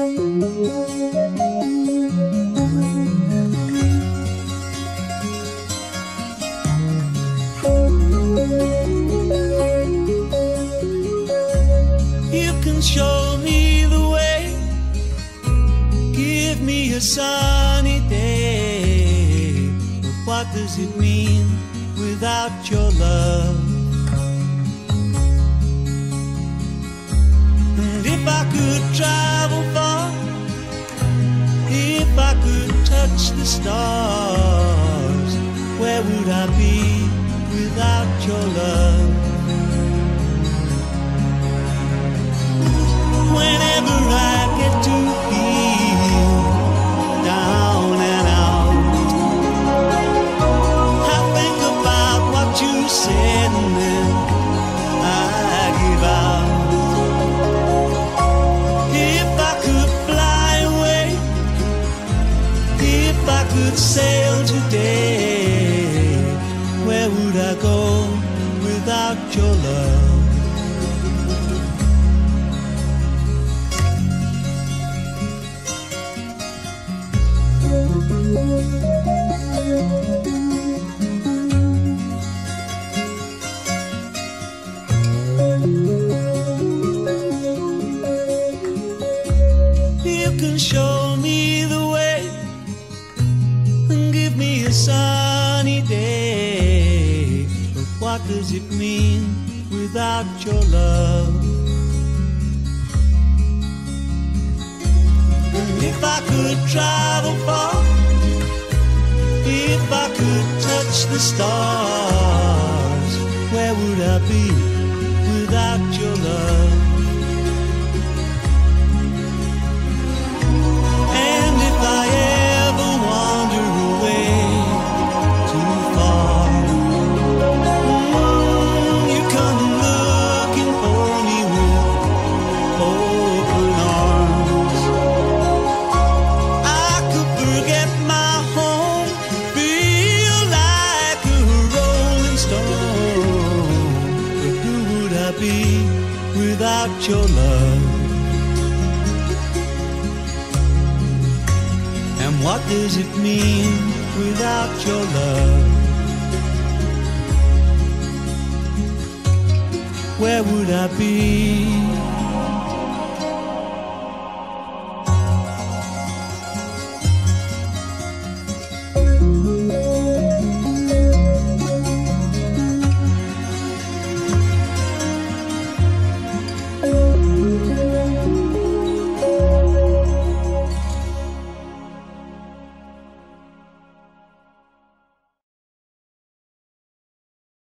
You can show me the way. Give me a sunny day. But what does it mean without your love? The stars, where would I be without your love? Could sail today, where would I go without your love? Does it mean without your love? And if I could travel far, if I could touch the stars, where would I be without your without your love? And what does it mean without your love? Where would I be?